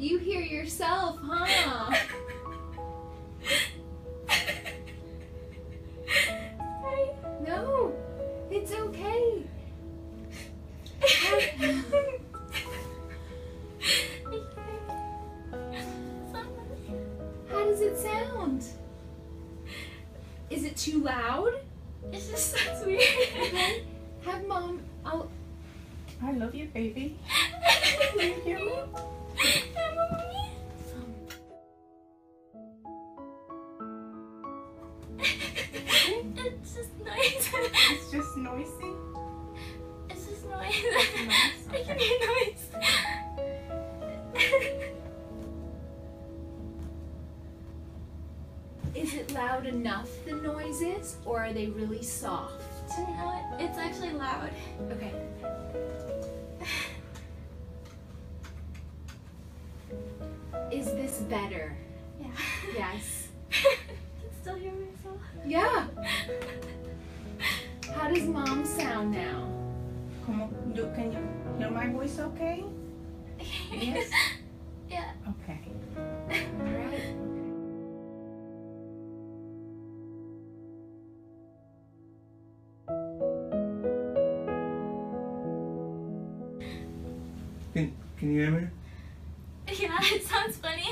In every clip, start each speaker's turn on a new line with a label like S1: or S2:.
S1: yourself, huh?
S2: Sorry.
S1: No, it's okay. How does it sound? Is it too loud?
S2: It just sounds weird.
S1: Okay. Have mom. I'll.
S3: I love you, baby.
S2: you it's just noise.
S3: It's just noisy.
S2: It's just noise. I can hear noise.
S1: Is it loud enough, the noises, or are they really soft?
S2: you know what? It's actually loud.
S1: Okay. Is this better?
S2: Yeah.
S1: Yes.
S2: I can still hear myself.
S1: Yeah. How does mom sound now?
S3: Como, do, can you hear my voice okay? Yes?
S2: yeah.
S3: Okay.
S1: Alright.
S4: Can, can you hear me?
S2: Yeah, it sounds funny.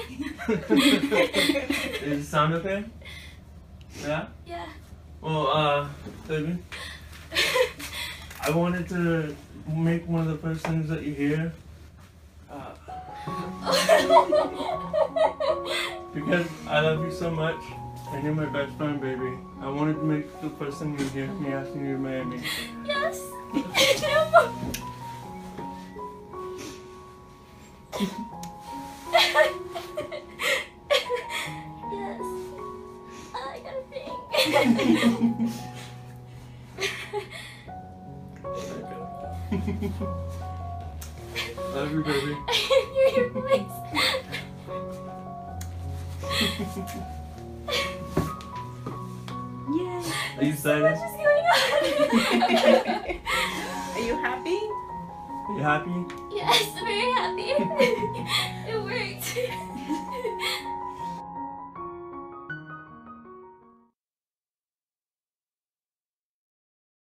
S4: Does it sound okay? Yeah?
S2: Yeah.
S4: Well, uh, I wanted to make one of the first things that you hear. Uh, because I love you so much, and you're my best friend, baby. I wanted to make the first thing you hear me asking you to marry me.
S2: yes. yes.
S4: love you, baby.
S2: I can hear your voice.
S3: Yay.
S4: Are you
S2: So
S4: excited?
S2: much is going on.
S3: Are you happy?
S4: Are you happy?
S2: yes, very happy. it worked.